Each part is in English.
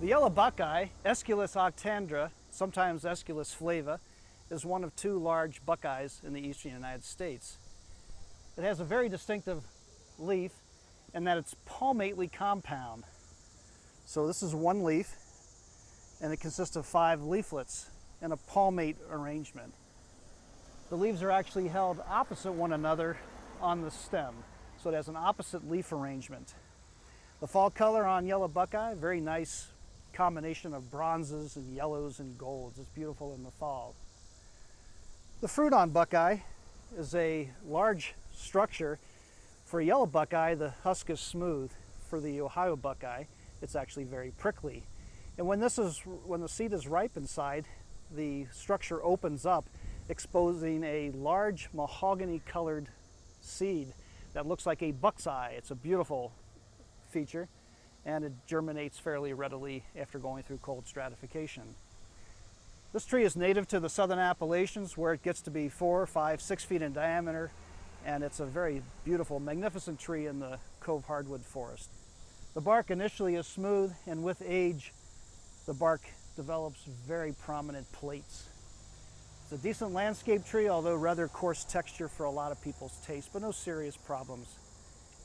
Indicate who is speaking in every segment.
Speaker 1: The yellow buckeye, Aesculus octandra, sometimes Aesculus flava, is one of two large buckeyes in the eastern United States. It has a very distinctive leaf in that it's palmately compound. So this is one leaf and it consists of five leaflets in a palmate arrangement. The leaves are actually held opposite one another on the stem, so it has an opposite leaf arrangement. The fall color on yellow buckeye, very nice combination of bronzes and yellows and golds. It's beautiful in the fall. The fruit on buckeye is a large structure. For a yellow buckeye, the husk is smooth. For the Ohio buckeye, it's actually very prickly. And when this is when the seed is ripe inside, the structure opens up, exposing a large mahogany colored seed that looks like a buck's eye. It's a beautiful feature and it germinates fairly readily after going through cold stratification. This tree is native to the southern Appalachians where it gets to be four, five, six feet in diameter and it's a very beautiful, magnificent tree in the Cove Hardwood Forest. The bark initially is smooth and with age the bark develops very prominent plates. It's a decent landscape tree, although rather coarse texture for a lot of people's taste, but no serious problems.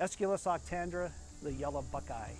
Speaker 1: Aesculus octandra, the yellow buckeye.